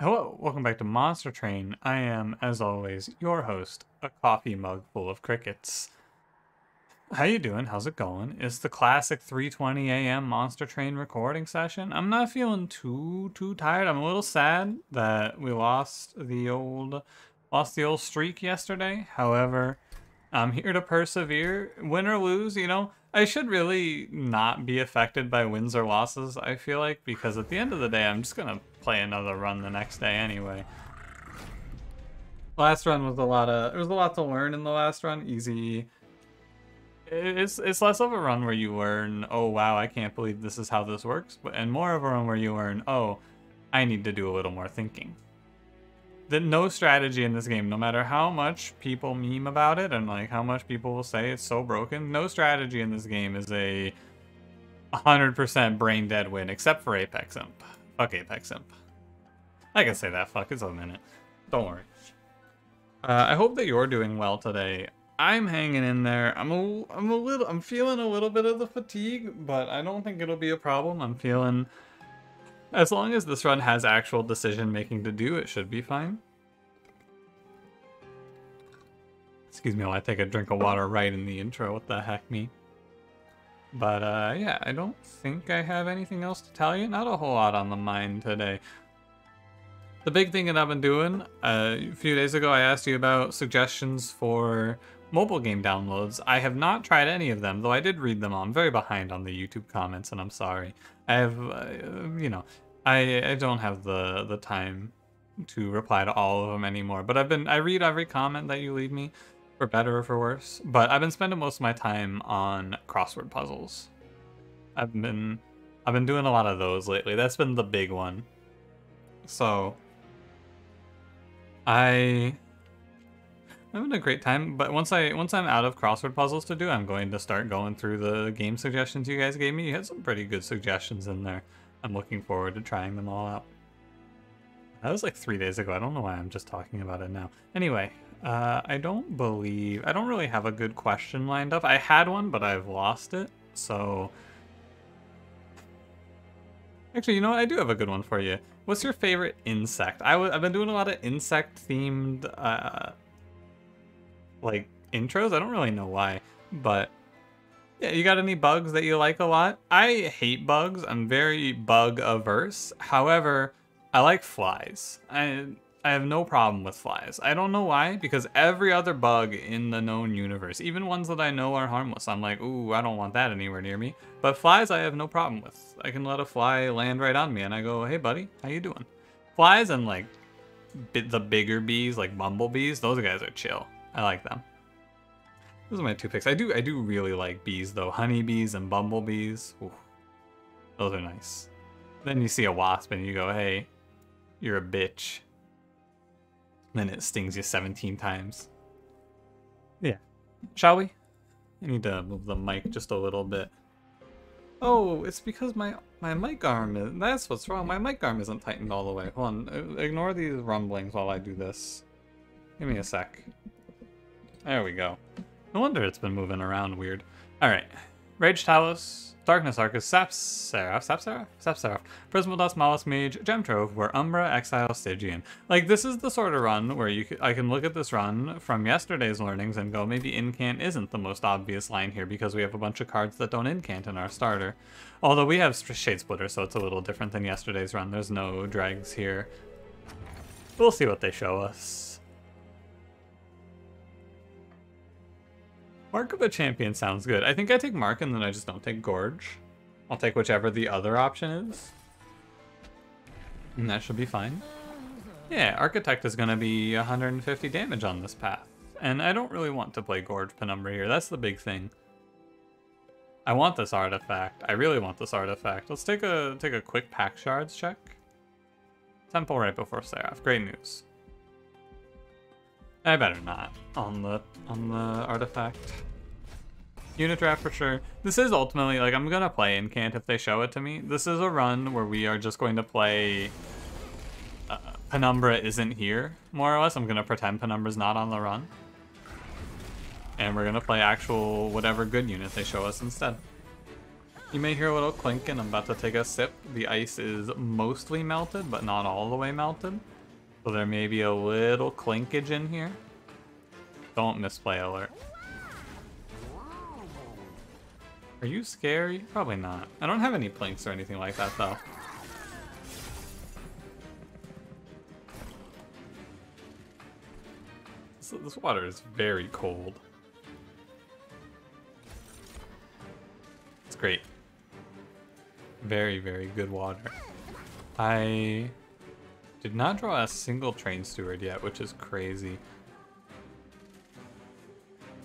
Hello, welcome back to Monster Train. I am, as always, your host, a coffee mug full of crickets. How you doing? How's it going? It's the classic 3:20 a.m. Monster Train recording session. I'm not feeling too too tired. I'm a little sad that we lost the old lost the old streak yesterday. However, I'm here to persevere. Win or lose, you know, I should really not be affected by wins or losses, I feel like, because at the end of the day, I'm just going to play another run the next day anyway. Last run was a lot of, there was a lot to learn in the last run. Easy. It's, it's less of a run where you learn, oh wow, I can't believe this is how this works, but and more of a run where you learn, oh, I need to do a little more thinking no strategy in this game, no matter how much people meme about it and like how much people will say it's so broken, no strategy in this game is a 100% brain dead win, except for Apex Imp. Fuck Apex Imp. I can say that, fuck, it's a minute. Don't worry. Uh, I hope that you're doing well today. I'm hanging in there. I'm a, I'm a little, I'm feeling a little bit of the fatigue, but I don't think it'll be a problem. I'm feeling as long as this run has actual decision making to do, it should be fine. Excuse me while I take a drink of water right in the intro. What the heck, me? But, uh, yeah, I don't think I have anything else to tell you. Not a whole lot on the mind today. The big thing that I've been doing, uh, a few days ago I asked you about suggestions for mobile game downloads. I have not tried any of them, though I did read them all. I'm very behind on the YouTube comments, and I'm sorry. I have, uh, you know, I I don't have the the time to reply to all of them anymore. But I've been I read every comment that you leave me, for better or for worse. But I've been spending most of my time on crossword puzzles. I've been I've been doing a lot of those lately. That's been the big one. So I I'm having a great time, but once I once I'm out of crossword puzzles to do, I'm going to start going through the game suggestions you guys gave me. You had some pretty good suggestions in there. I'm looking forward to trying them all out. That was like three days ago. I don't know why I'm just talking about it now. Anyway, uh, I don't believe... I don't really have a good question lined up. I had one, but I've lost it. So... Actually, you know what? I do have a good one for you. What's your favorite insect? i w I've been doing a lot of insect-themed, uh, like, intros. I don't really know why, but yeah, you got any bugs that you like a lot? I hate bugs. I'm very bug averse. However, I like flies. I I have no problem with flies. I don't know why, because every other bug in the known universe, even ones that I know are harmless, I'm like, ooh, I don't want that anywhere near me. But flies I have no problem with. I can let a fly land right on me and I go, hey buddy, how you doing? Flies and like the bigger bees, like bumblebees, those guys are chill. I like them. Those are my two picks. I do I do really like bees though. Honeybees and bumblebees. Ooh, those are nice. Then you see a wasp and you go, hey, you're a bitch. Then it stings you 17 times. Yeah. Shall we? I need to move the mic just a little bit. Oh, it's because my my mic arm is... That's what's wrong. My mic arm isn't tightened all the way. Hold on. Ignore these rumblings while I do this. Give me a sec. There we go. No wonder it's been moving around weird. Alright. Rage Talos, Darkness Arcus, Sap Seraph, Sap Seraph? Sap Seraph, Prismal Dust, Mollusk Mage, Gem Trove, where Umbra, Exile, Stygian. Like, this is the sort of run where you I can look at this run from yesterday's learnings and go, maybe Incant isn't the most obvious line here because we have a bunch of cards that don't Incant in our starter. Although we have Shade Splitter, so it's a little different than yesterday's run. There's no drags here. We'll see what they show us. Mark of a Champion sounds good. I think I take Mark and then I just don't take Gorge. I'll take whichever the other option is. And that should be fine. Yeah, Architect is going to be 150 damage on this path. And I don't really want to play Gorge Penumbra here. That's the big thing. I want this artifact. I really want this artifact. Let's take a take a quick Pact Shards check. Temple right before Seraph. Great news. I better not on the on the artifact. Unit draft for sure. This is ultimately like I'm gonna play Incant if they show it to me. This is a run where we are just going to play. Uh, Penumbra isn't here, more or less. I'm gonna pretend Penumbra's not on the run, and we're gonna play actual whatever good unit they show us instead. You may hear a little clink and I'm about to take a sip. The ice is mostly melted, but not all the way melted. So there may be a little clinkage in here. Don't misplay alert. Are you scary? Probably not. I don't have any plinks or anything like that though. This water is very cold. It's great. Very, very good water. I did not draw a single train steward yet, which is crazy.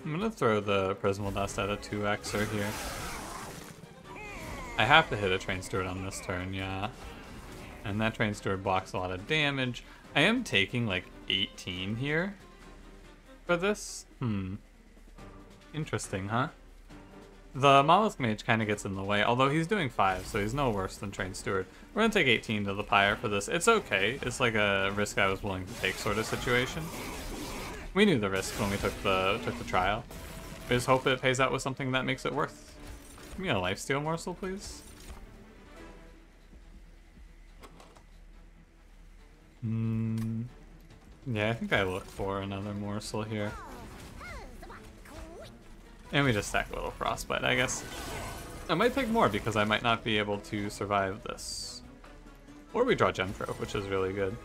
I'm gonna throw the Prismal Dust at a 2xer here. I have to hit a train steward on this turn, yeah. And that train steward blocks a lot of damage. I am taking like 18 here for this. Hmm. Interesting, huh? The Mollusk Mage kind of gets in the way, although he's doing 5, so he's no worse than Train Steward. We're to take 18 to the Pyre for this. It's okay. It's like a risk I was willing to take sort of situation. We knew the risk when we took the took the trial. We just hope it pays out with something that makes it worth. Give me a lifesteal morsel, please. Hmm. Yeah, I think I look for another morsel here. And we just stack a little frostbite, I guess. I might take more because I might not be able to survive this. Or we draw Gemtrove, which is really good.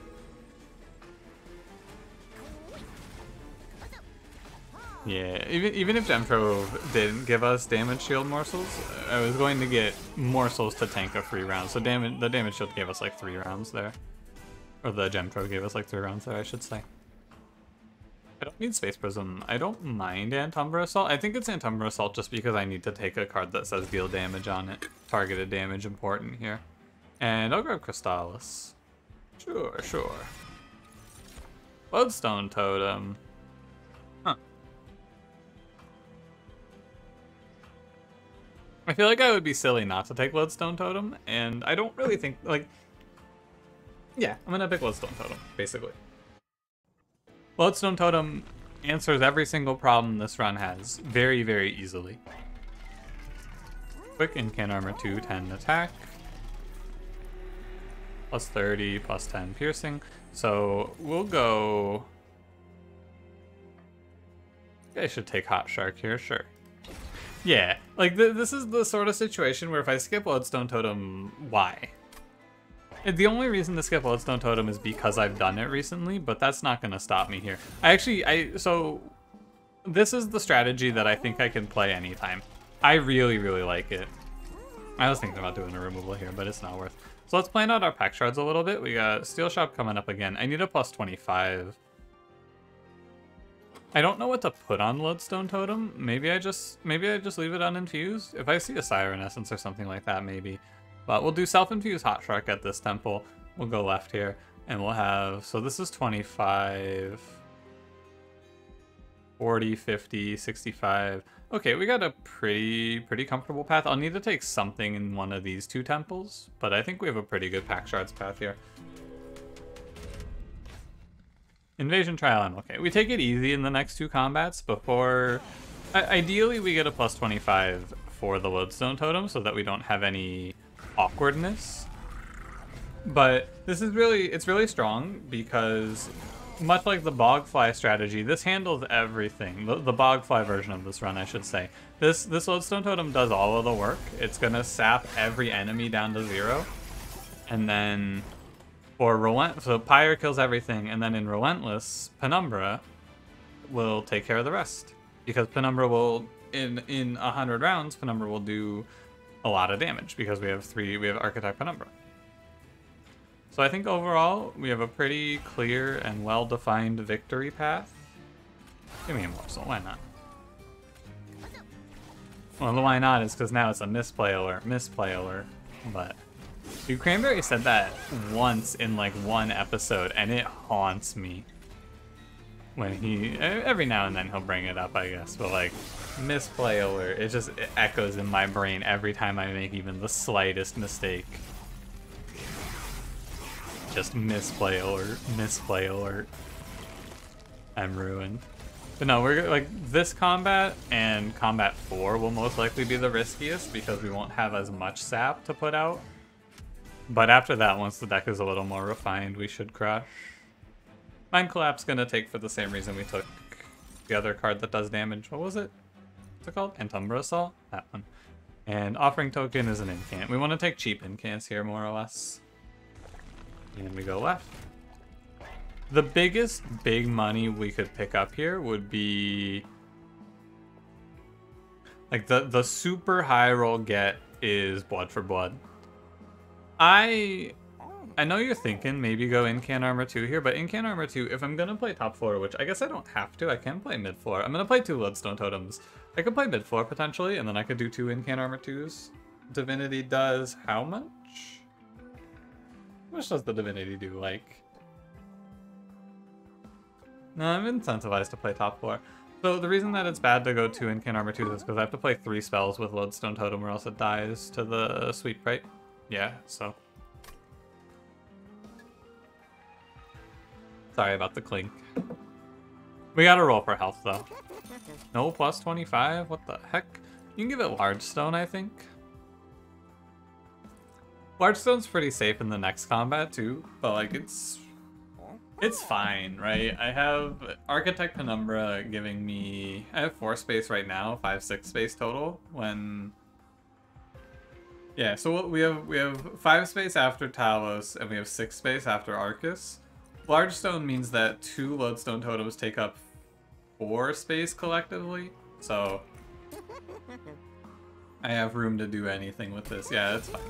Yeah, even even if Gemtrove didn't give us damage shield morsels, I was going to get morsels to tank a free round. So damage the damage shield gave us like three rounds there. Or the Gemtrove gave us like three rounds there, I should say. I don't need Space Prism. I don't mind Antumbra Assault. I think it's Antumbra Assault just because I need to take a card that says deal damage on it. Targeted damage important here. And I'll grab Crystallis. Sure, sure. Bloodstone Totem. Huh. I feel like I would be silly not to take Bloodstone Totem, and I don't really think, like... Yeah, I'm gonna pick Bloodstone Totem, basically. Bloodstone Totem answers every single problem this run has very, very easily. Quick Incant Armor 2, 10 attack. Plus 30, plus 10 piercing. So we'll go... I should take Hot Shark here, sure. Yeah, like th this is the sort of situation where if I skip Bloodstone Totem, why? The only reason to skip Bloodstone Totem is because I've done it recently, but that's not going to stop me here. I actually, I so this is the strategy that I think I can play anytime. I really, really like it. I was thinking about doing a removal here, but it's not worth. So let's plan out our Pact Shards a little bit. We got Steel Shop coming up again. I need a plus 25. I don't know what to put on Lodestone Totem. Maybe I just maybe I just leave it uninfused. If I see a Siren Essence or something like that, maybe. But we'll do self-infused Hot Shark at this temple. We'll go left here, and we'll have, so this is 25, 40, 50, 65. Okay, we got a pretty, pretty comfortable path. I'll need to take something in one of these two temples, but I think we have a pretty good Pact Shards path here. Invasion Trial Okay, we take it easy in the next two combats before... ideally, we get a plus 25 for the Lodestone Totem so that we don't have any awkwardness. But this is really, it's really strong because much like the Bogfly strategy, this handles everything. The, the Bogfly version of this run, I should say. This this Lodestone Totem does all of the work. It's gonna sap every enemy down to zero. And then or Relent so Pyre kills everything, and then in Relentless, Penumbra will take care of the rest. Because Penumbra will in in a hundred rounds, Penumbra will do a lot of damage because we have three, we have Architect Penumbra. So I think overall, we have a pretty clear and well-defined victory path. Give me a morsel, why not? Well, the why not is because now it's a misplay alert, misplay alert, but... Dude, Cranberry said that once in like one episode, and it haunts me. When he, every now and then he'll bring it up, I guess, but like, misplay alert. It just it echoes in my brain every time I make even the slightest mistake. Just misplay alert, misplay alert. I'm ruined. But no, we're like this combat and combat four will most likely be the riskiest because we won't have as much sap to put out. But after that, once the deck is a little more refined, we should crush. Mind Collapse gonna take for the same reason we took the other card that does damage. What was it? What's it called? Antumbra Assault? That one. And Offering Token is an incant. We want to take cheap incants here, more or less. And we go left. The biggest big money we could pick up here would be like the the super high roll get is blood for blood. I I know you're thinking maybe go Incant Armor 2 here, but Incant Armor 2, if I'm gonna play top floor, which I guess I don't have to, I can play mid floor. I'm gonna play two Lodestone Totems. I could play mid floor potentially, and then I could do two Incant Armor 2s. Divinity does how much? Much does the Divinity do? Like no, I'm incentivized to play top floor. So the reason that it's bad to go two Incant Armor 2 is because I have to play three spells with Lodestone Totem or else it dies to the sweep, right? Yeah, so. Sorry about the clink. We gotta roll for health though. No plus 25? What the heck? You can give it Large Stone, I think. Large Stone's pretty safe in the next combat too, but like it's it's oh. fine, right? I have Architect Penumbra giving me... I have 4 space right now, 5, 6 space total, when... Yeah, so we have we have 5 space after Talos, and we have 6 space after Arcus. Large Stone means that two Lodestone Totems take up 4 space collectively, so... I have room to do anything with this. Yeah, it's fine.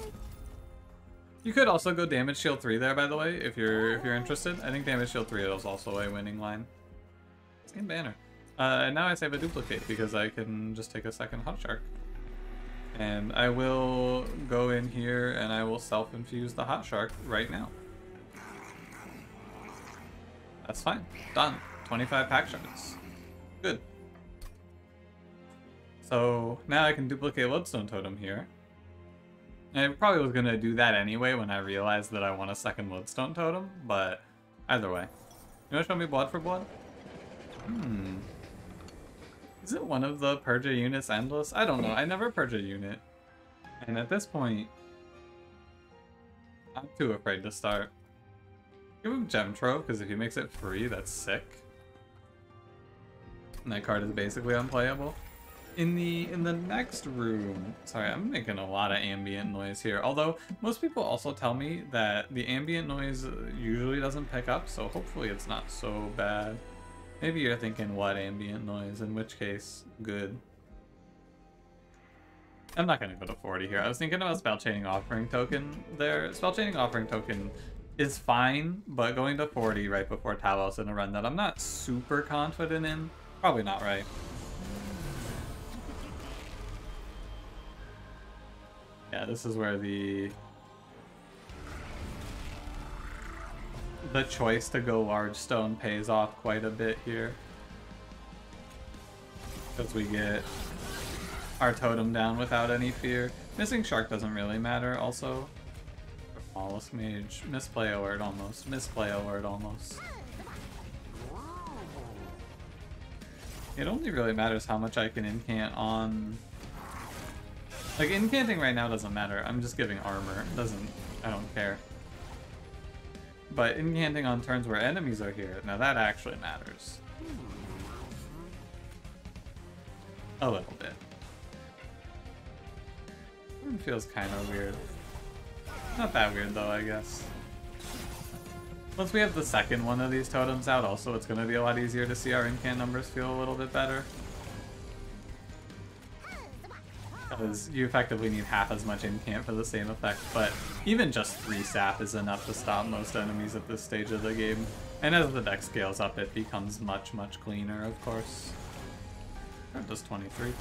You could also go damage shield 3 there, by the way, if you're if you're interested. I think damage shield 3 is also a winning line. Same banner. Uh, and now I save a duplicate because I can just take a second Hot Shark. And I will go in here and I will self-infuse the Hot Shark right now. That's fine. Done. 25 Pact Shards. Good. So now I can duplicate Lodestone Totem here. I probably was gonna do that anyway when I realized that I want a second Lodestone Totem, but either way. You wanna show me Blood for Blood? Hmm. Is it one of the Purge units endless? I don't know. I never Purge a unit. And at this point, I'm too afraid to start. Give him Gem Trove, because if he makes it free, that's sick. And that card is basically unplayable in the in the next room. Sorry i'm making a lot of ambient noise here. Although most people also tell me that the ambient noise usually doesn't pick up so hopefully it's not so bad. Maybe you're thinking what ambient noise in which case good. I'm not gonna go to 40 here. I was thinking about spell chaining offering token there. Spell chaining offering token is fine but going to 40 right before talos in a run that i'm not super confident in probably not right Yeah, this is where the the choice to go large stone pays off quite a bit here. Because we get our totem down without any fear. Missing shark doesn't really matter also. Mollusk mage. Misplay a word almost. Misplay a word almost. It only really matters how much I can incant on like, incanting right now doesn't matter. I'm just giving armor. It doesn't... I don't care. But incanting on turns where enemies are here, now that actually matters. A little bit. It feels kind of weird. Not that weird though, I guess. Once we have the second one of these totems out, also it's going to be a lot easier to see our incant numbers feel a little bit better. Because you effectively need half as much incant for the same effect, but even just 3 sap is enough to stop most enemies at this stage of the game. And as the deck scales up, it becomes much, much cleaner, of course. That does 23.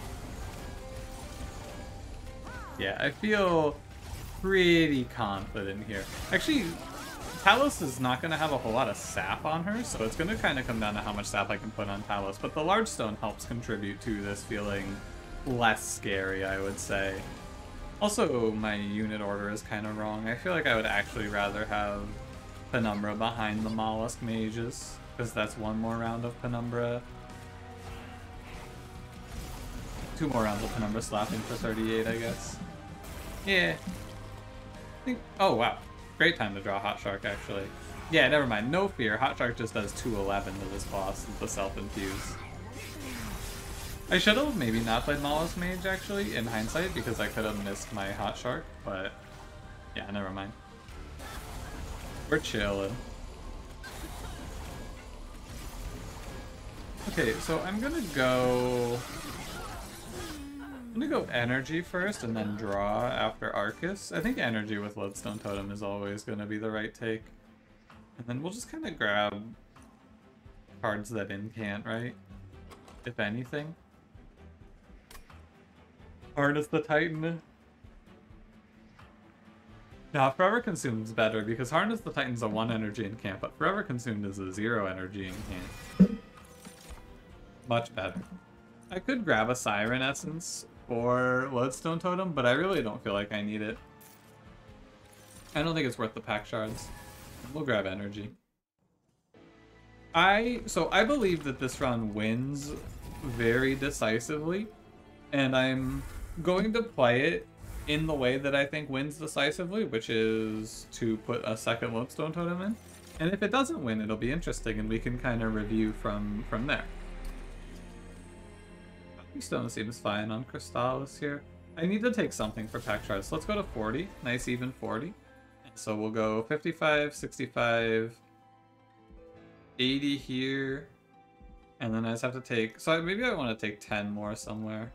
Yeah, I feel pretty confident here. Actually, Talos is not going to have a whole lot of sap on her, so it's going to kind of come down to how much sap I can put on Talos. But the large stone helps contribute to this feeling less scary, I would say. Also, my unit order is kind of wrong. I feel like I would actually rather have Penumbra behind the Mollusk Mages, because that's one more round of Penumbra two more rounds of Penumbra slapping for 38, I guess. Yeah. I think, oh, wow. Great time to draw Hot Shark, actually. Yeah, never mind. No fear. Hot Shark just does 211 to this boss with the self-infuse. I should have maybe not played Mollusk Mage, actually, in hindsight, because I could have missed my Hot Shark, but yeah, never mind. We're chilling. Okay, so I'm gonna go... I'm gonna go Energy first and then Draw after Arcus. I think Energy with Lodestone Totem is always gonna be the right take. And then we'll just kind of grab cards that incant, right? If anything. Harness the Titan. Now, Forever Consumed is better because Harness the Titan's a 1 energy incant, but Forever Consumed is a 0 energy incant. Much better. I could grab a Siren Essence or Lodestone Totem, but I really don't feel like I need it. I don't think it's worth the Pact Shards. We'll grab energy. I so I believe that this run wins very decisively, and I'm going to play it in the way that I think wins decisively, which is to put a second Lodestone Totem in. And if it doesn't win, it'll be interesting, and we can kind of review from from there. Stone seems fine on Crystallis here. I need to take something for Pact Shards. Let's go to 40. Nice even 40. So we'll go 55, 65, 80 here. And then I just have to take... So maybe I want to take 10 more somewhere.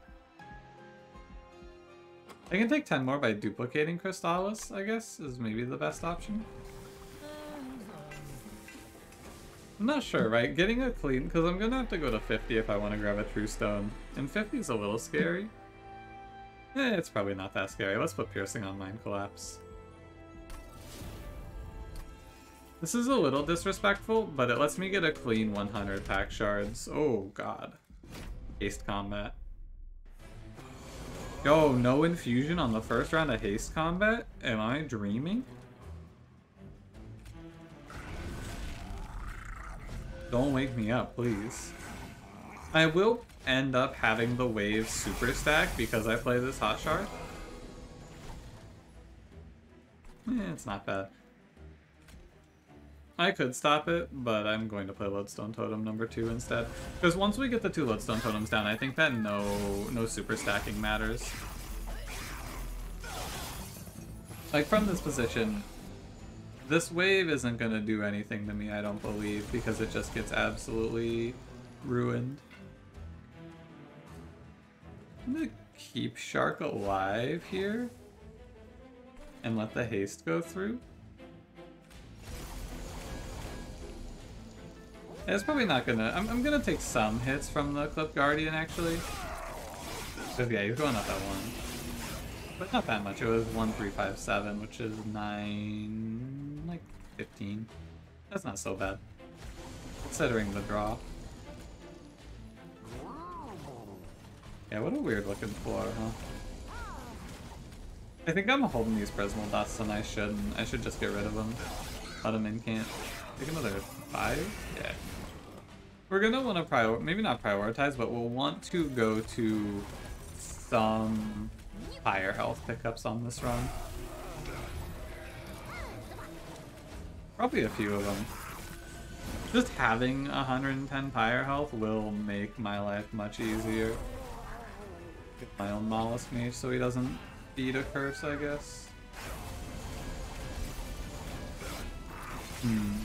I can take 10 more by duplicating Crystallis, I guess, is maybe the best option. I'm not sure, right? Getting a clean, because I'm going to have to go to 50 if I want to grab a True Stone. And 50 is a little scary. Eh, it's probably not that scary. Let's put Piercing on Mind Collapse. This is a little disrespectful, but it lets me get a clean 100 Pact Shards. Oh god. Haste combat. Yo, no infusion on the first round of haste combat? Am I dreaming? Don't wake me up, please. I will end up having the wave super stack because I play this hot shard. Eh, it's not bad. I could stop it, but I'm going to play Lodestone Totem number two instead. Because once we get the two Lodestone Totems down, I think that no, no super stacking matters. Like, from this position, this wave isn't going to do anything to me, I don't believe, because it just gets absolutely ruined. I'm going to keep Shark alive here and let the haste go through. It's probably not gonna... I'm, I'm gonna take some hits from the Clip Guardian, actually. Because, yeah, he's going up at one. But not that much. It was 1357, which is 9... like 15. That's not so bad. Considering the draw. Yeah, what a weird looking floor, huh? I think I'm holding these Prismal Dust and I shouldn't. I should just get rid of them. Let them incant. Take another five? Yeah. We're gonna want to prior maybe not prioritize, but we'll want to go to some higher health pickups on this run. Probably a few of them. Just having 110 pyre health will make my life much easier. Get my own Mollusk Mage so he doesn't beat a curse, I guess. Hmm.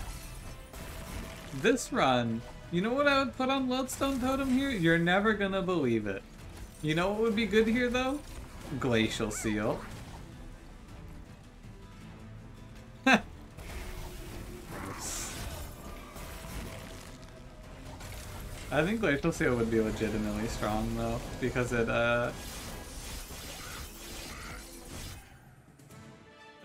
This run you know what I would put on Lodestone Totem here? You're never gonna believe it. You know what would be good here, though? Glacial Seal. I think Glacial Seal would be legitimately strong, though, because it, uh...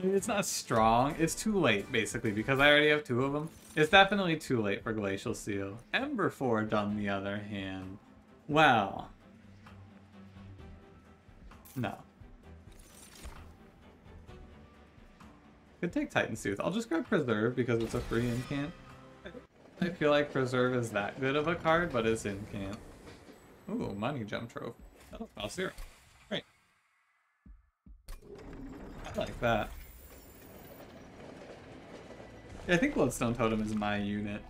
It's not strong, it's too late, basically, because I already have two of them. It's definitely too late for Glacial Seal. Ember Forge, on the other hand, well... No. Could take Titan Tooth. I'll just grab Preserve because it's a free incant. I feel like Preserve is that good of a card, but it's incant. Ooh, Money Gem Trove. Oh, That'll cost zero. Great. I like that. I think Bloodstone Totem is my unit.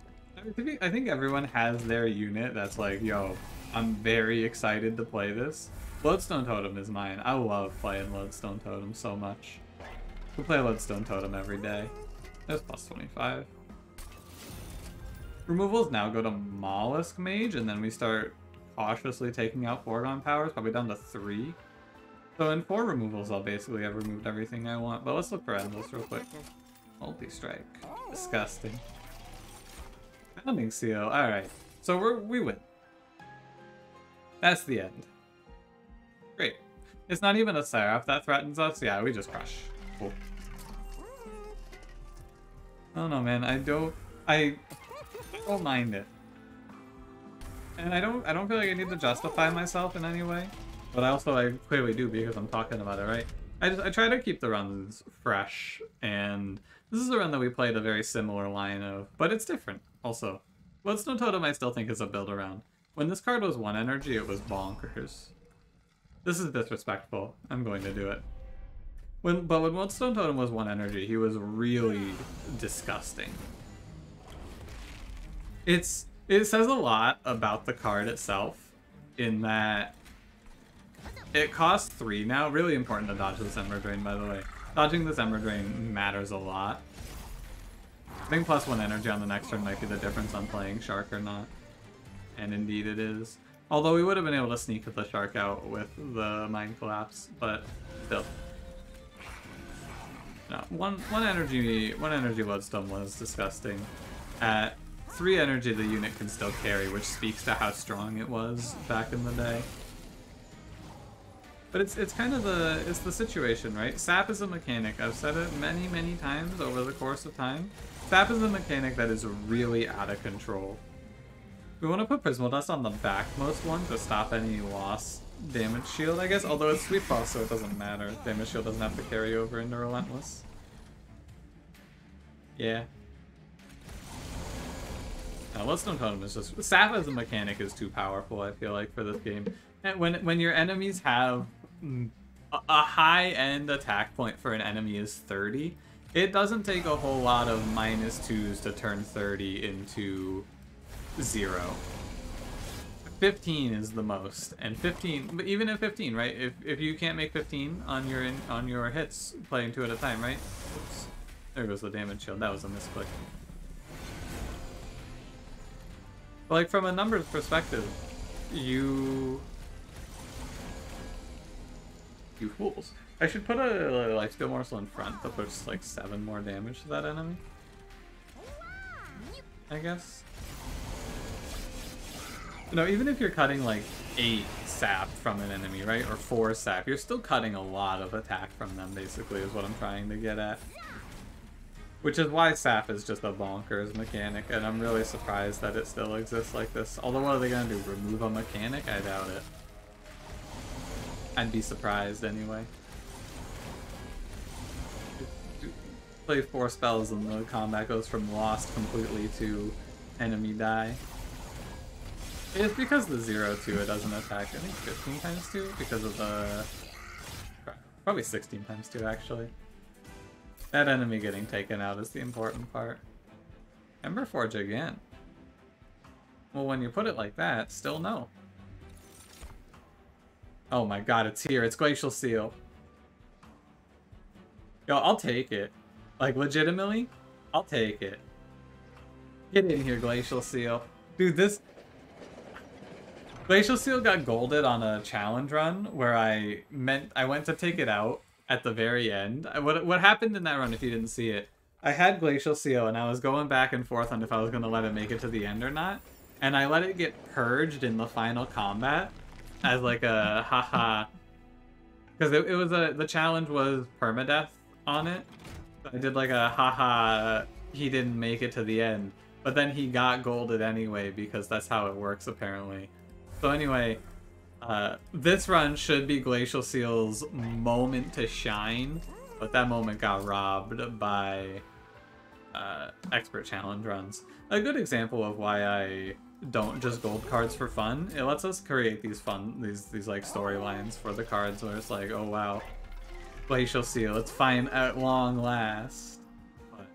I think everyone has their unit that's like, yo, I'm very excited to play this. Bloodstone Totem is mine. I love playing Bloodstone Totem so much. We play Bloodstone Totem every day. There's plus 25. Removals now go to Mollusk Mage, and then we start cautiously taking out Foregone Powers, probably down to three. So in four removals, I'll basically have removed everything I want. But let's look for Endless real quick. Multi-strike. Disgusting. Pounding Seal. Alright. So we're, we win. That's the end. Great. It's not even a Seraph that threatens us. Yeah, we just crush. Cool. I don't know, man. I don't... I, I don't mind it. And I don't I don't feel like I need to justify myself in any way. But I also I clearly do because I'm talking about it, right? I just I try to keep the runs fresh and this is a run that we played a very similar line of, but it's different also. Bloodstone Totem I still think is a build around. When this card was one energy, it was bonkers. This is disrespectful. I'm going to do it. When, but when Bloodstone Totem was one energy, he was really disgusting. It's it says a lot about the card itself in that it costs three now. Really important to dodge this Ember Drain, by the way. Dodging this Ember Drain matters a lot. I think plus one energy on the next turn might be the difference on playing Shark or not. And indeed it is. Although we would have been able to sneak the Shark out with the Mind Collapse, but still. No, one one energy one energy Bloodstone was disgusting. At three energy the unit can still carry, which speaks to how strong it was back in the day. But it's it's kind of the it's the situation, right? Sap is a mechanic. I've said it many, many times over the course of time. Sap is a mechanic that is really out of control. We want to put Prismal Dust on the backmost one to stop any loss damage shield, I guess. Although it's Sweep Frost, so it doesn't matter. Damage shield doesn't have to carry over into Relentless. Yeah. Now, Bloodstone Totem is just... Sap as a mechanic is too powerful, I feel like, for this game. And when, when your enemies have... A, a high-end attack point for an enemy is 30, it doesn't take a whole lot of 2s to turn 30 into 0. 15 is the most, and 15, but even at 15, right? If, if you can't make 15 on your in, on your hits, playing two at a time, right? Oops. There goes the damage shield. That was a misclick. Like from a numbers perspective, you you fools. I should put a, lifesteal morsel in front that puts like seven more damage to that enemy. I guess. No, even if you're cutting like eight sap from an enemy, right, or four sap, you're still cutting a lot of attack from them. Basically, is what I'm trying to get at. Which is why sap is just a bonkers mechanic, and I'm really surprised that it still exists like this. Although, what are they gonna do? Remove a mechanic? I doubt it. I'd be surprised anyway. Play four spells and the combat goes from lost completely to enemy die. It's because the 0 2 it doesn't attack, I think 15 times 2 because of the... Probably 16 times 2 actually. That enemy getting taken out is the important part. Ember Emberforge again. Well, when you put it like that, still no. Oh my god, it's here. It's Glacial Seal. Yo, I'll take it. Like, legitimately, I'll take it. Get in here, Glacial Seal. Dude, this... Glacial Seal got golded on a challenge run where I meant I went to take it out at the very end. What, what happened in that run, if you didn't see it, I had Glacial Seal and I was going back and forth on if I was going to let it make it to the end or not. And I let it get purged in the final combat as like a haha. Because it, it was a, the challenge was permadeath on it. I did like a haha, he didn't make it to the end. But then he got golded anyway because that's how it works apparently. So anyway, uh, this run should be Glacial Seal's moment to shine, but that moment got robbed by uh, expert challenge runs. A good example of why I don't just gold cards for fun. It lets us create these fun, these these like storylines for the cards where it's like, oh wow, glacial seal, it's fine at long last. But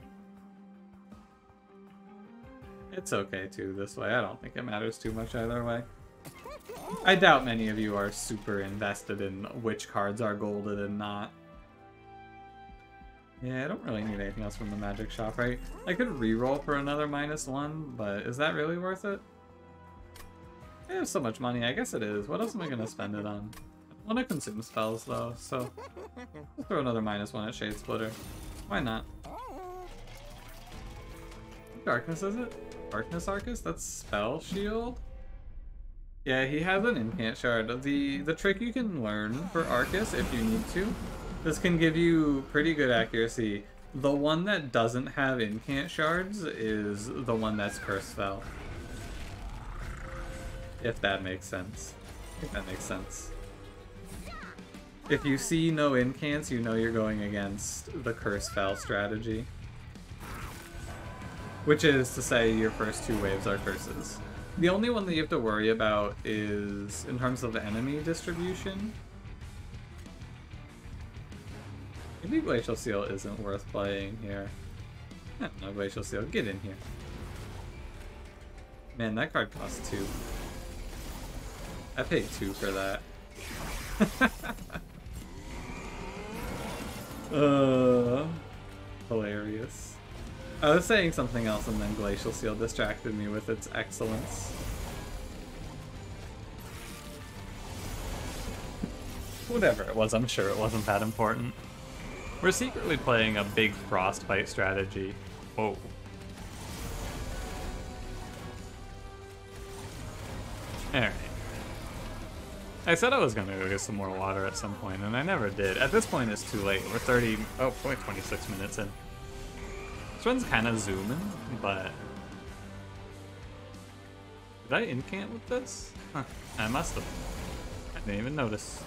it's okay too this way. I don't think it matters too much either way. I doubt many of you are super invested in which cards are golded and not. Yeah, I don't really need anything else from the magic shop, right? I could reroll for another minus one, but is that really worth it? I have so much money, I guess it is. What else am I gonna spend it on? I want to consume spells though, so throw another minus one at Shade Splitter. Why not? Darkness is it? Darkness Arcus? That's Spell Shield? Yeah, he has an incant shard. The the trick you can learn for Arcus if you need to this can give you pretty good accuracy. The one that doesn't have incant shards is the one that's curse spell. If that makes sense. If that makes sense. If you see no incants, you know you're going against the curse spell strategy. Which is to say your first two waves are curses. The only one that you have to worry about is in terms of enemy distribution Maybe Glacial Seal isn't worth playing here. Eh, no, Glacial Seal, get in here. Man, that card costs two. I paid two for that. uh, hilarious. I was saying something else and then Glacial Seal distracted me with its excellence. Whatever it was, I'm sure it wasn't that important. We're secretly playing a big frostbite strategy. Whoa. Alright. I said I was gonna go get some more water at some point, and I never did. At this point, it's too late. We're 30, oh, probably 26 minutes in. This one's kind of zooming, but... Did I incant with this? Huh, I must have. I didn't even notice.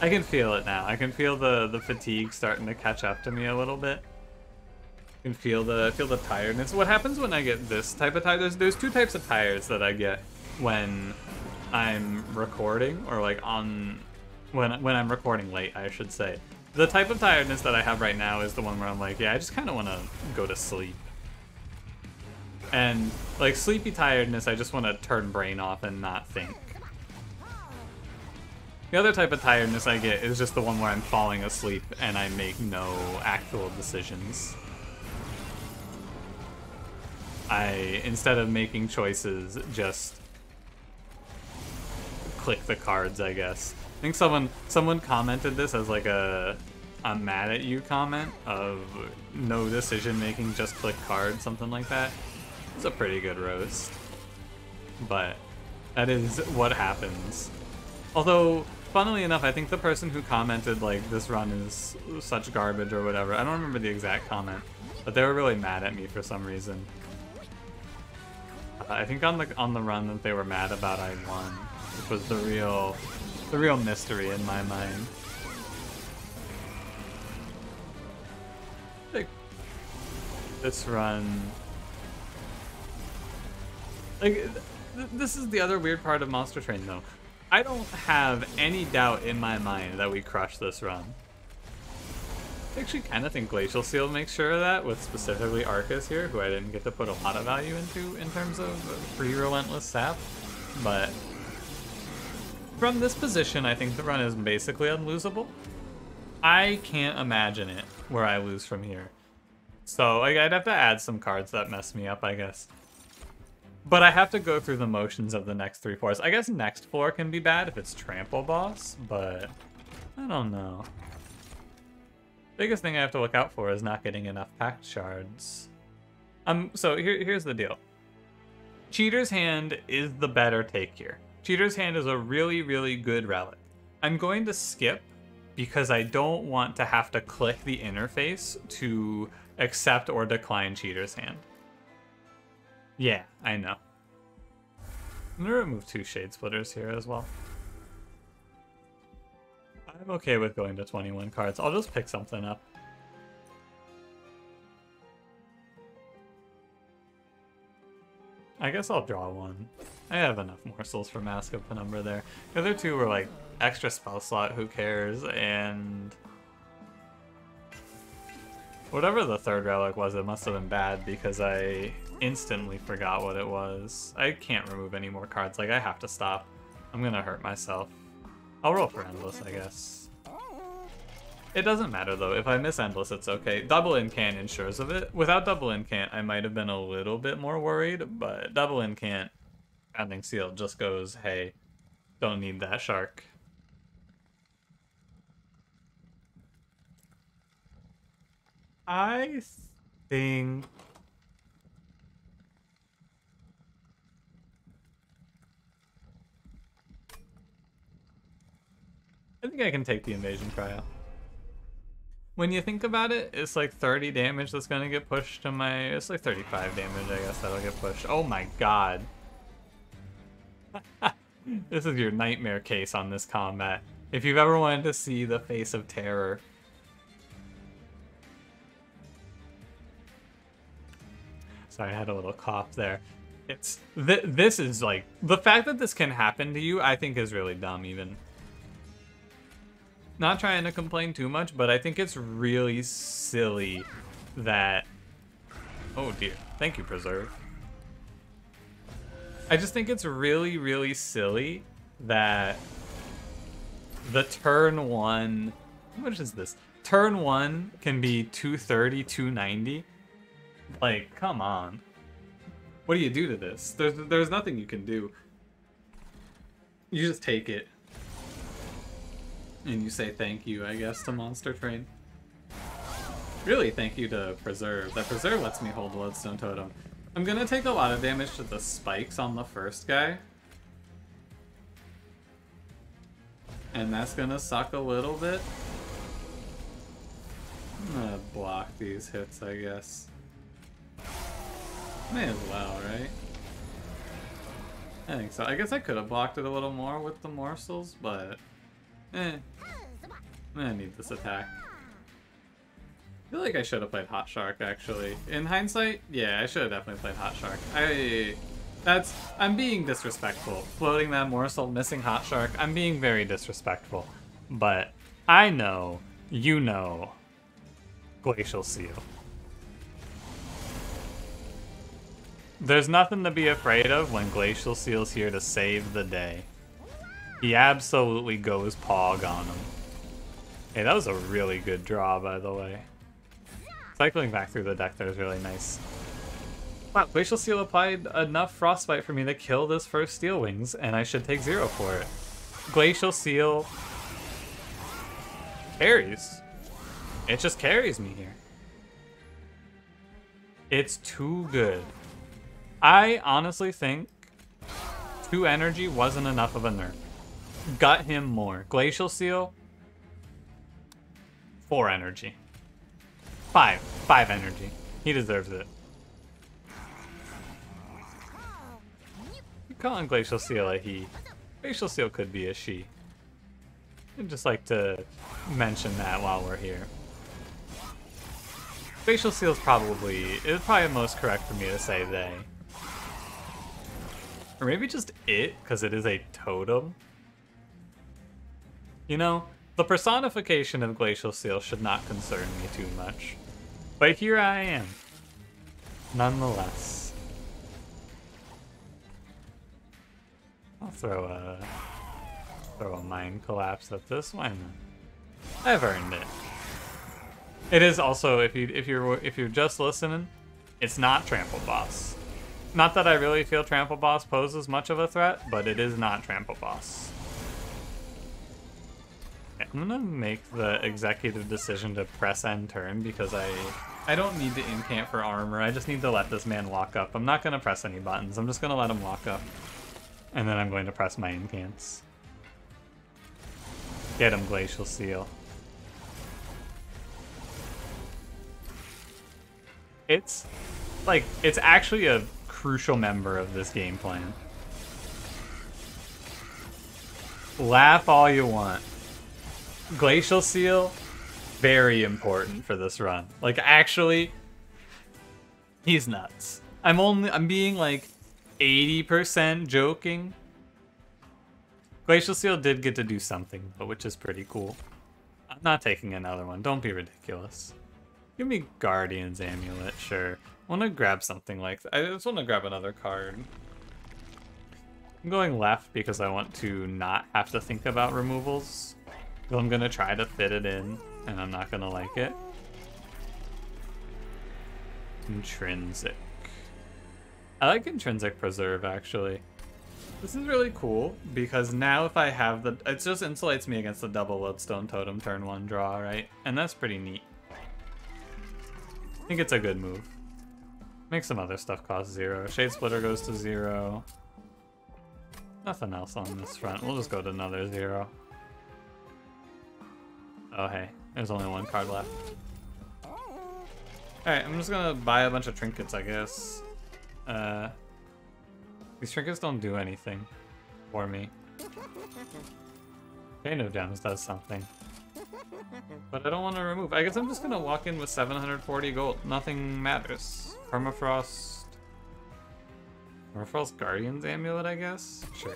I can feel it now. I can feel the the fatigue starting to catch up to me a little bit. I can feel the feel the tiredness. What happens when I get this type of tire? There's there's two types of tires that I get when I'm recording or like on when when I'm recording late, I should say. The type of tiredness that I have right now is the one where I'm like, yeah, I just kind of want to go to sleep. And like sleepy tiredness, I just want to turn brain off and not think. The other type of tiredness I get is just the one where I'm falling asleep and I make no actual decisions. I, instead of making choices, just click the cards, I guess. I think someone someone commented this as like a I'm mad at you comment of no decision making, just click cards, something like that. It's a pretty good roast. But that is what happens. Although funnily enough, I think the person who commented like this run is such garbage or whatever, I don't remember the exact comment, but they were really mad at me for some reason. I think on the on the run that they were mad about, I won, which was the real the real mystery in my mind. Like this run, like th this is the other weird part of Monster Train though. I don't have any doubt in my mind that we crush this run. I actually kind of think Glacial Seal makes sure of that, with specifically Arcus here, who I didn't get to put a lot of value into in terms of free Relentless Sap. But from this position, I think the run is basically unlosable. I can't imagine it where I lose from here. So I'd have to add some cards that mess me up, I guess. But I have to go through the motions of the next three floors. I guess next floor can be bad if it's Trample Boss, but I don't know. Biggest thing I have to look out for is not getting enough Pact Shards. Um, so here, here's the deal. Cheater's Hand is the better take here. Cheater's Hand is a really, really good relic. I'm going to skip because I don't want to have to click the interface to accept or decline Cheater's Hand. Yeah, I know. I'm gonna remove two Shade Splitters here as well. I'm okay with going to 21 cards. I'll just pick something up. I guess I'll draw one. I have enough morsels for Mask of Penumbra there. The other two were like extra spell slot, who cares, and... Whatever the third relic was, it must have been bad because I instantly forgot what it was. I can't remove any more cards, like I have to stop. I'm gonna hurt myself. I'll roll for Endless, I guess. It doesn't matter though, if I miss Endless, it's okay. Double Incant ensures of it. Without Double Incant, I might have been a little bit more worried, but Double Incant, Founding Seal just goes, hey, don't need that shark. I think I think I can take the invasion cryo. When you think about it, it's like 30 damage that's gonna get pushed to my... It's like 35 damage, I guess, that'll get pushed. Oh my god. this is your nightmare case on this combat. If you've ever wanted to see the face of terror. Sorry, I had a little cough there. It's... Th this is like... The fact that this can happen to you, I think is really dumb, even. Not trying to complain too much, but I think it's really silly that... Oh dear. Thank you, Preserve. I just think it's really, really silly that the turn one... How much is this? Turn one can be 230, 290. Like, come on. What do you do to this? There's, there's nothing you can do. You just take it. And you say thank you, I guess, to Monster Train. Really, thank you to Preserve. That Preserve lets me hold Lodestone Totem. I'm gonna take a lot of damage to the spikes on the first guy. And that's gonna suck a little bit. I'm gonna block these hits, I guess. May as well, right? I think so. I guess I could have blocked it a little more with the morsels, but Eh. I need this attack. I feel like I should have played Hot Shark, actually. In hindsight, yeah, I should have definitely played Hot Shark. I... That's... I'm being disrespectful. Floating that morsel, missing Hot Shark, I'm being very disrespectful. But I know, you know, Glacial Seal. There's nothing to be afraid of when Glacial Seal's here to save the day. He absolutely goes pog on him. Hey, that was a really good draw, by the way. Cycling back through the deck there is really nice. Wow, Glacial Seal applied enough Frostbite for me to kill this first Steel Wings, and I should take zero for it. Glacial Seal carries. It just carries me here. It's too good. I honestly think two energy wasn't enough of a nerf gut him more. Glacial Seal, four energy. Five. Five energy. He deserves it. Calling Glacial Seal a he. Glacial Seal could be a she. I'd just like to mention that while we're here. Glacial Seal is probably, it's probably most correct for me to say they. Or maybe just it, because it is a totem. You know, the personification of Glacial Seal should not concern me too much. But here I am. Nonetheless. I'll throw a throw a mind collapse at this one. I've earned it. It is also if you if you're if you're just listening, it's not Trample Boss. Not that I really feel Trample Boss poses much of a threat, but it is not Trample Boss. I'm gonna make the executive decision to press end turn because I I don't need to incant for armor. I just need to let this man walk up. I'm not gonna press any buttons. I'm just gonna let him walk up. And then I'm going to press my incants. Get him, Glacial Seal. It's like it's actually a crucial member of this game plan. Laugh all you want. Glacial Seal, very important for this run. Like, actually, he's nuts. I'm only, I'm being like 80% joking. Glacial Seal did get to do something, but which is pretty cool. I'm not taking another one. Don't be ridiculous. Give me Guardian's Amulet, sure. I want to grab something like that. I just want to grab another card. I'm going left because I want to not have to think about removals. I'm to try to fit it in, and I'm not to like it. Intrinsic. I like Intrinsic Preserve, actually. This is really cool, because now if I have the... It just insulates me against the double Lodestone Totem turn 1 draw, right? And that's pretty neat. I think it's a good move. Make some other stuff cost 0. Shade Splitter goes to 0. Nothing else on this front. We'll just go to another 0. Oh hey, there's only one card left. Alright, I'm just gonna buy a bunch of trinkets, I guess. Uh, these trinkets don't do anything for me. Chain of Gems does something. But I don't want to remove. I guess I'm just gonna walk in with 740 gold. Nothing matters. Permafrost. Permafrost Guardian's Amulet, I guess? Sure.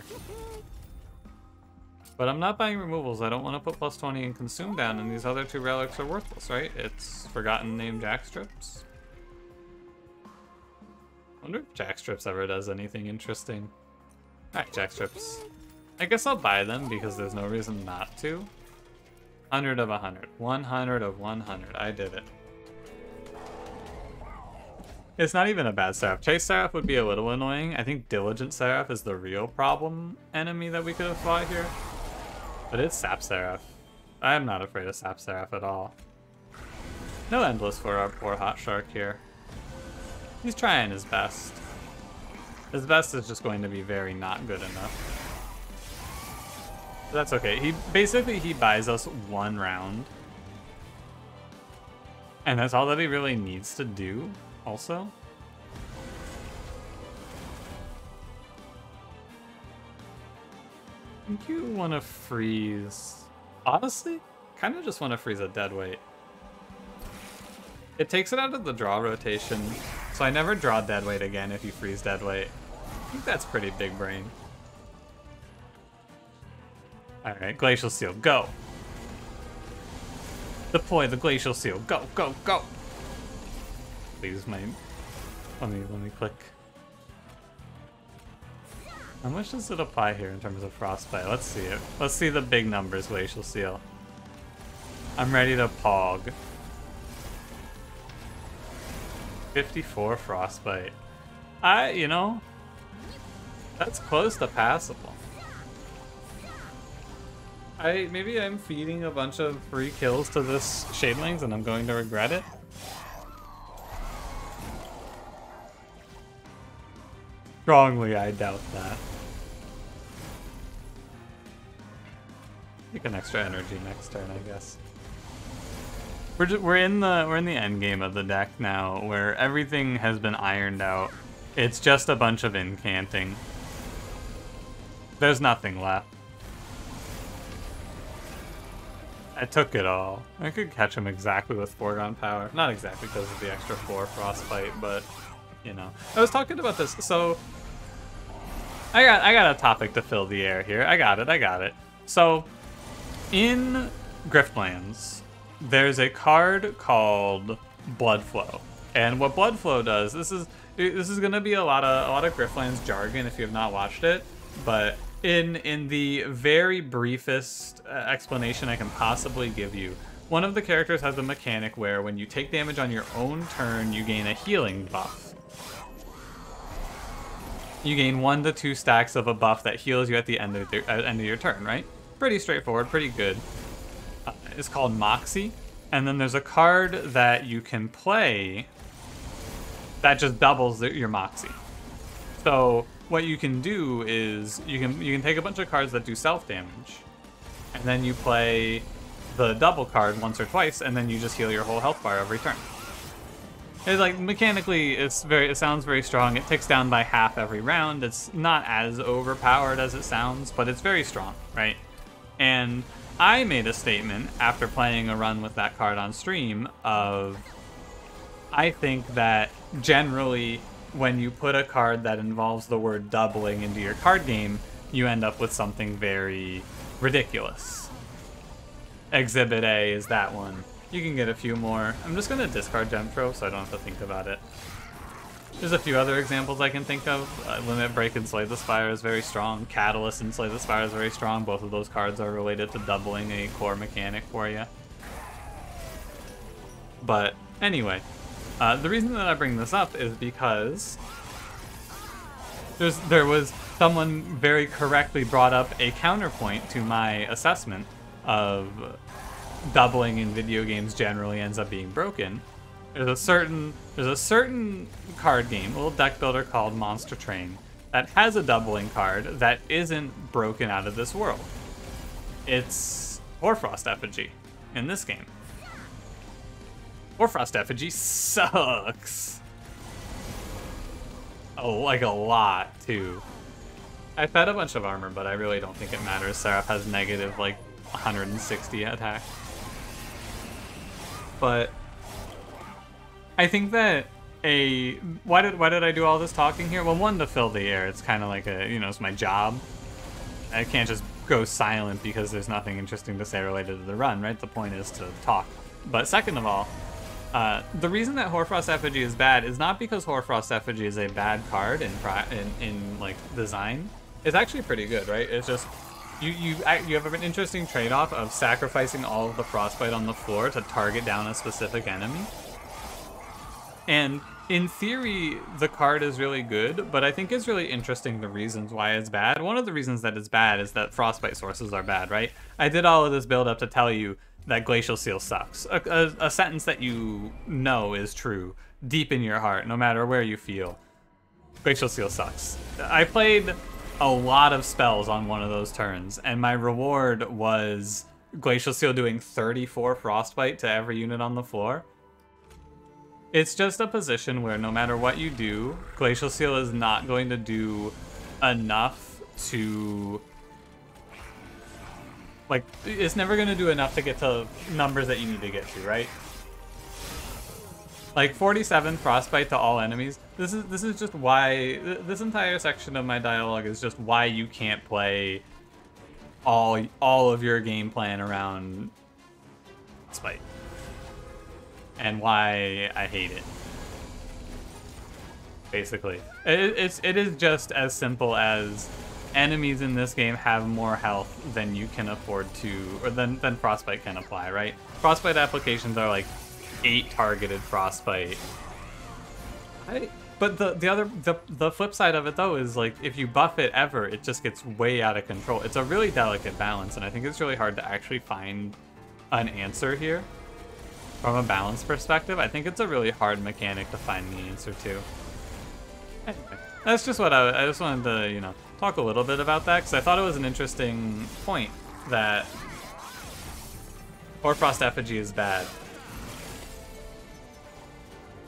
But I'm not buying removals. I don't want to put plus 20 and consume down, and these other two relics are worthless, right? It's Forgotten Name Jackstrips. wonder if Jackstrips ever does anything interesting. Alright, Jackstrips. I guess I'll buy them because there's no reason not to. 100 of 100. 100 of 100. I did it. It's not even a bad Seraph. Chase Seraph would be a little annoying. I think Diligent Seraph is the real problem enemy that we could have fought here. But it's Sap Seraph. I am not afraid of Sap Seraph at all. No Endless for our poor Hot Shark here. He's trying his best. His best is just going to be very not good enough. But that's okay. He basically he buys us one round. And that's all that he really needs to do, also. You want to freeze... Honestly, kind of just want to freeze a dead weight. It takes it out of the draw rotation, so I never draw dead weight again if you freeze dead weight. I think that's pretty big brain. Alright, Glacial Seal, go! Deploy the Glacial Seal, go, go, go! Please, my... Let me, let me click. How much does it apply here in terms of frostbite? Let's see it. Let's see the big numbers, Glacial Seal. I'm ready to pog. 54 frostbite. I, you know, that's close to passable. I maybe I'm feeding a bunch of free kills to this Shadelings and I'm going to regret it. Strongly, I doubt that. Take an extra energy next turn, I guess. We're just, we're in the we're in the end game of the deck now, where everything has been ironed out. It's just a bunch of incanting. There's nothing left. I took it all. I could catch him exactly with foregone power. Not exactly because of the extra four frostbite, but you know. I was talking about this, so I got I got a topic to fill the air here. I got it, I got it. So in Griftlands, there's a card called Blood Flow. And what Blood Flow does, this is this is gonna be a lot of a lot of Griftlands jargon if you have not watched it, but in in the very briefest uh, explanation I can possibly give you, one of the characters has a mechanic where when you take damage on your own turn, you gain a healing buff. You gain one to two stacks of a buff that heals you at the end of end of your turn, right? pretty straightforward, pretty good. Uh, it's called Moxie. And then there's a card that you can play that just doubles the, your Moxie. So what you can do is you can you can take a bunch of cards that do self damage, and then you play the double card once or twice, and then you just heal your whole health bar every turn. It's like mechanically, it's very. It sounds very strong. It ticks down by half every round. It's not as overpowered as it sounds, but it's very strong, right? And I made a statement after playing a run with that card on stream of I think that generally when you put a card that involves the word doubling into your card game, you end up with something very ridiculous. Exhibit A is that one. You can get a few more. I'm just gonna discard Gem-Trove so I don't have to think about it. There's a few other examples I can think of. Uh, Limit Break and Slay the Spire is very strong. Catalyst and Slay the Spire is very strong. Both of those cards are related to doubling a core mechanic for you. But anyway, uh, the reason that I bring this up is because there's, there was someone very correctly brought up a counterpoint to my assessment of doubling in video games generally ends up being broken. There's a certain there's a certain card game, a little deck builder called Monster Train, that has a doubling card that isn't broken out of this world. It's Hoarfrost Effigy in this game. Hoarfrost Effigy sucks. Oh, like a lot, too. I fed a bunch of armor, but I really don't think it matters. Seraph has negative, like, 160 attack. But I think that a why did why did I do all this talking here? Well, one to fill the air. It's kind of like a you know it's my job. I can't just go silent because there's nothing interesting to say related to the run, right? The point is to talk. But second of all, uh, the reason that Hoarfrost Effigy is bad is not because Hoarfrost Effigy is a bad card in, in, in like design. It's actually pretty good, right? It's just you you you have an interesting trade-off of sacrificing all of the frostbite on the floor to target down a specific enemy. And in theory, the card is really good, but I think it's really interesting the reasons why it's bad. One of the reasons that it's bad is that frostbite sources are bad, right? I did all of this build up to tell you that Glacial Seal sucks. A, a, a, sentence that you know is true deep in your heart, no matter where you feel. Glacial Seal sucks. I played a lot of spells on one of those turns, and my reward was Glacial Seal doing 34 Frostbite to every unit on the floor. It's just a position where no matter what you do, Glacial Seal is not going to do enough to like, it's never going to do enough to get to numbers that you need to get to, right? Like 47 frostbite to all enemies. This is this is just why this entire section of my dialogue is just why you can't play all all of your game plan around spite. And why I hate it. Basically. It, it's it is just as simple as enemies in this game have more health than you can afford to, or than, than Frostbite can apply, right? Frostbite applications are like eight targeted Frostbite. I, but the, the other, the, the flip side of it though is like, if you buff it ever, it just gets way out of control. It's a really delicate balance, and I think it's really hard to actually find an answer here. From a balance perspective, I think it's a really hard mechanic to find the answer to. Anyway, that's just what I, I just wanted to, you know, talk a little bit about that because I thought it was an interesting point that Hoarfrost Effigy is bad.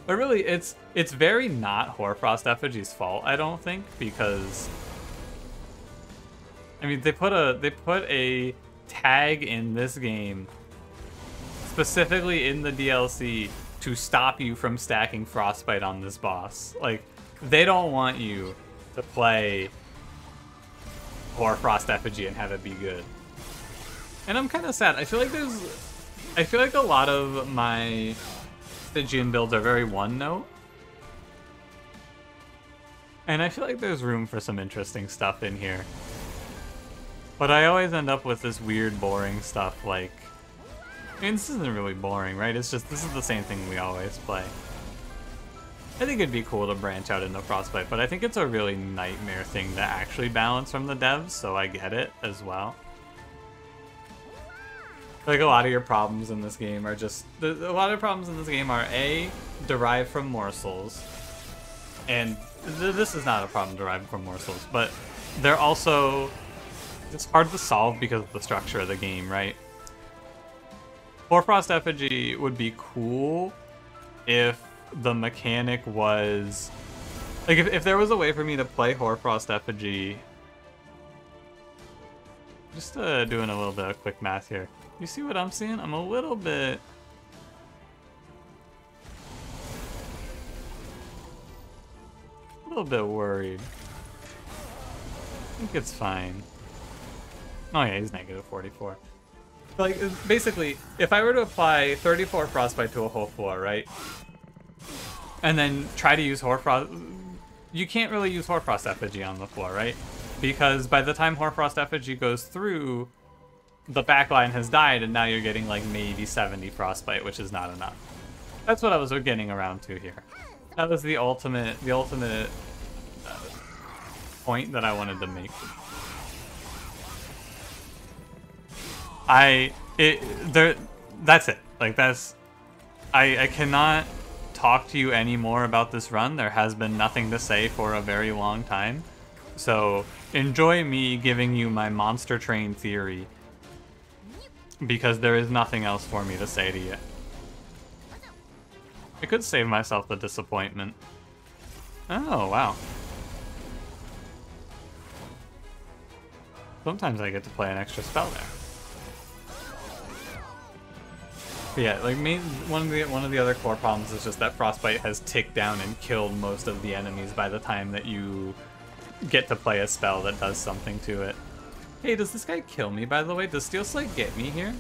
But really, it's it's very not Hoarfrost Effigy's fault, I don't think, because I mean they put a they put a tag in this game specifically in the DLC to stop you from stacking Frostbite on this boss. Like they don't want you to play Hoarfrost Effigy and have it be good. And I'm kind of sad. I feel like there's... I feel like a lot of my Stygian builds are very one-note. And I feel like there's room for some interesting stuff in here. But I always end up with this weird, boring stuff like... I mean, this isn't really boring, right? It's just, this is the same thing we always play. I think it'd be cool to branch out into Frostbite, but I think it's a really nightmare thing to actually balance from the devs, so I get it as well. Like a lot of your problems in this game are just a lot of problems in this game are a derived from morsels, and th this is not a problem derived from morsels, but they're also it's hard to solve because of the structure of the game, right? Hoarfrost Effigy would be cool if the mechanic was... Like, if, if there was a way for me to play Hoarfrost Effigy... Just uh, doing a little bit of quick math here. You see what I'm seeing? I'm a little bit... A little bit worried. I think it's fine. Oh yeah, he's negative 44. Like, uh, basically, if I were to apply 34 Frostbite to a whole floor, right? And then try to use Hoarfrost... You can't really use Hoarfrost Effigy on the floor, right? Because by the time Hoarfrost Effigy goes through, the backline has died, and now you're getting like maybe 70 Frostbite, which is not enough. That's what I was getting around to here. That was the ultimate, the ultimate uh, point that I wanted to make. I it there that's it. Like that's I I cannot talk to you anymore about this run. There has been nothing to say for a very long time. So enjoy me giving you my monster train theory because there is nothing else for me to say to you. I could save myself the disappointment. Oh, wow. Sometimes I get to play an extra spell there. But yeah, like main one of the one of the other core problems is just that frostbite has ticked down and killed most of the enemies by the time that you get to play a spell that does something to it. Hey, does this guy kill me by the way? Does Steel Slate get me here?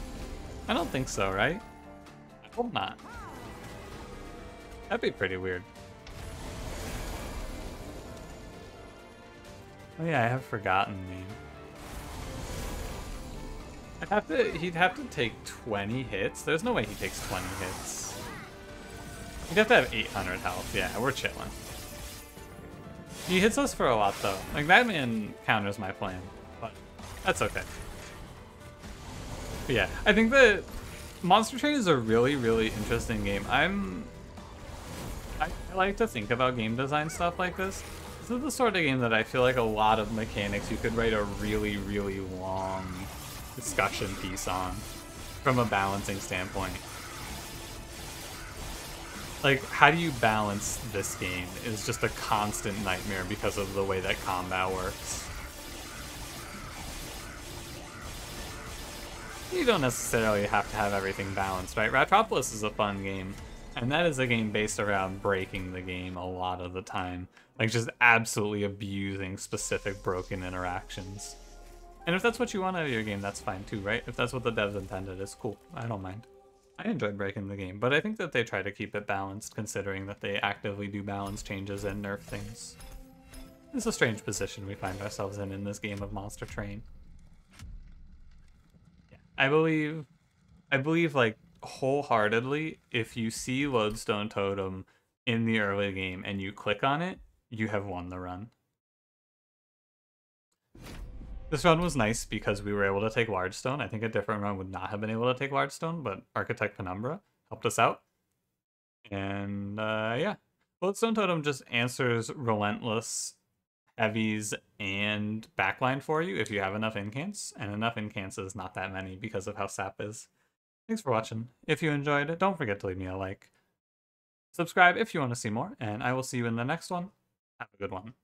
I don't think so, right? I hope not. That'd be pretty weird. Oh yeah, I have forgotten me. I'd have to, he'd have to take 20 hits. There's no way he takes 20 hits. He'd have to have 800 health. Yeah, we're chilling. He hits us for a lot, though. Like, that man counters my plan, that's okay. But yeah, I think that Monster Train is a really, really interesting game. I'm... I, I like to think about game design stuff like this. This is the sort of game that I feel like a lot of mechanics you could write a really, really long discussion piece on from a balancing standpoint. Like, how do you balance this game is just a constant nightmare because of the way that combat works. You don't necessarily have to have everything balanced, right? Ratropolis is a fun game, and that is a game based around breaking the game a lot of the time. Like, just absolutely abusing specific broken interactions. And if that's what you want out of your game, that's fine too, right? If that's what the devs intended, it's cool. I don't mind. I enjoyed breaking the game, but I think that they try to keep it balanced considering that they actively do balance changes and nerf things. It's a strange position we find ourselves in in this game of Monster Train. I believe, I believe like wholeheartedly, if you see Lodestone Totem in the early game and you click on it, you have won the run. This run was nice because we were able to take Lodestone. I think a different run would not have been able to take Lodestone, but Architect Penumbra helped us out. And uh, yeah, Lodestone Totem just answers Relentless, Heavies, and Backline for you if you have enough incants. And enough incants is not that many because of how SAP is. Thanks for watching. If you enjoyed it, don't forget to leave me a like. Subscribe if you want to see more, and I will see you in the next one. Have a good one.